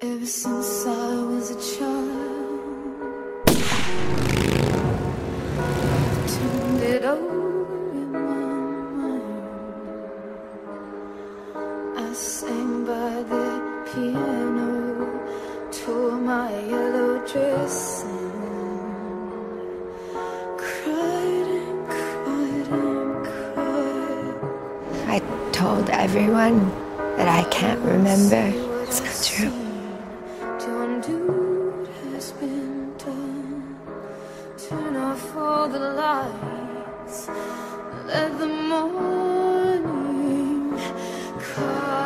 Ever since I was a child, I've turned it over in my mind. I sang by the piano, tore my yellow dress and cried and cried and cried. I told everyone that I can't remember. It's not true. Done. Turn off all the lights. Let the morning come.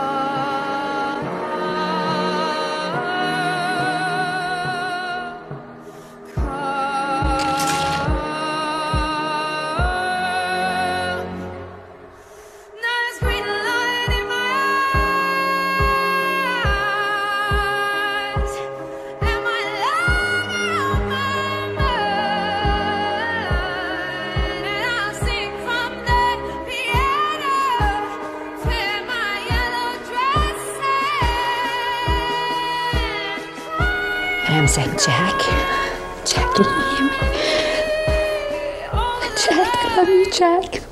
I'm saying, Jack, Jack, can you hear me? Jack, I love you, Jack.